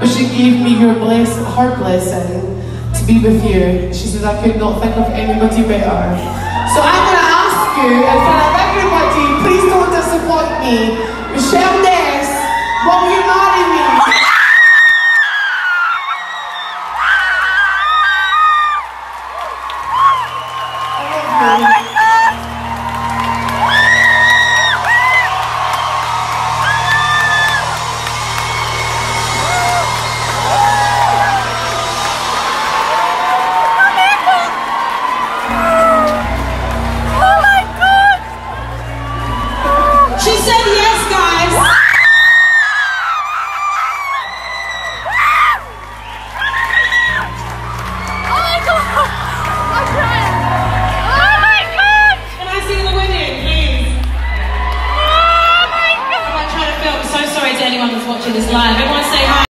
but she gave me her bless, her blessing to be with you. She says I could not think of anybody better. So I'm going to ask you, in front of everybody, please don't disappoint me. in Islam.